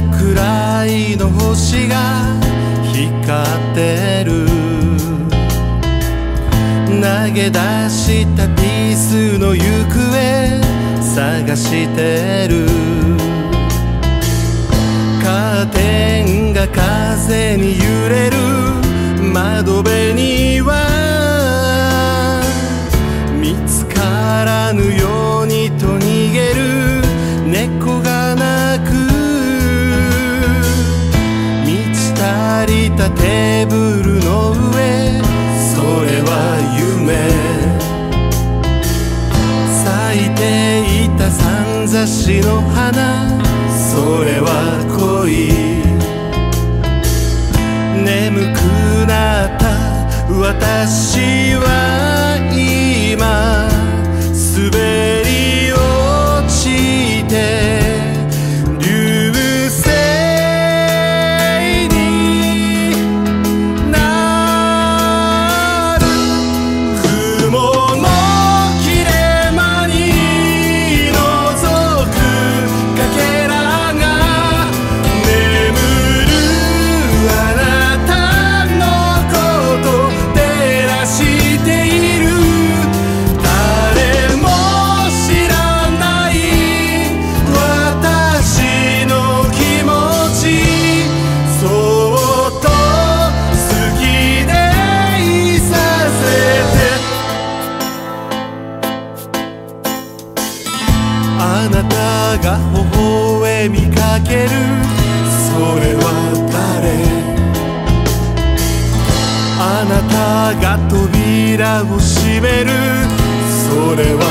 くらいの星が光ってる。投げ出したピースの行方探してる。カーテンが風に揺れる窓辺には見つからぬよテーブルの上それは夢。咲いていたさんざしの花それは恋。眠くなってなが微笑みかける。それは誰あなたが扉を閉める。それは